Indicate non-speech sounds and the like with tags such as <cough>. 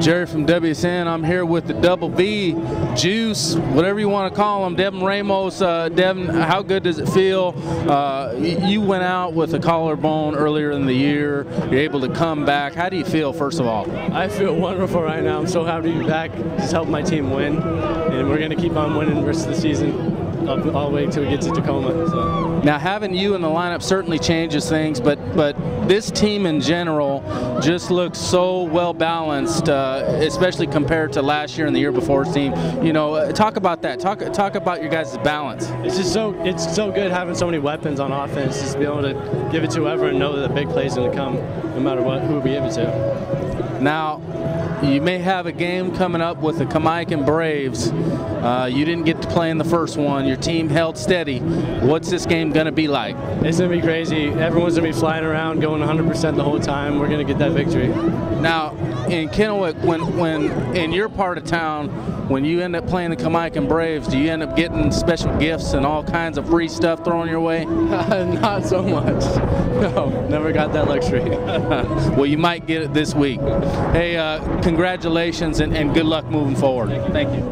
Jerry from WSN. I'm here with the Double B Juice, whatever you want to call him. Devven Ramos. Uh, Devven, how good does it feel? Uh, you went out with a collarbone earlier in the year. You're able to come back. How do you feel, first of all? I feel wonderful right now. I'm so happy to be back. Just help my team win, and we're going to keep on winning the rest of the season all, all the way until we get to Tacoma. So. Now, having you in the lineup certainly changes things, but but this team in general just looks so well balanced, uh, especially compared to last year and the year before's team. You know, uh, talk about that. Talk talk about your guys' balance. It's just so it's so good having so many weapons on offense. Just be able to give it to whoever and know that the big play's going to come, no matter what who we give it to. Now, you may have a game coming up with the Kamiakin Braves. Uh, you didn't get to play in the first one. Your team held steady. What's this game going to be like? It's going to be crazy. Everyone's going to be flying around, going 100% the whole time. We're going to get that victory. Now, in Kennewick, when, when in your part of town, when you end up playing the Kamiakin Braves, do you end up getting special gifts and all kinds of free stuff thrown your way? <laughs> Not so much. <laughs> No, never got that luxury. <laughs> well, you might get it this week. Hey, uh, congratulations and, and good luck moving forward. Thank you.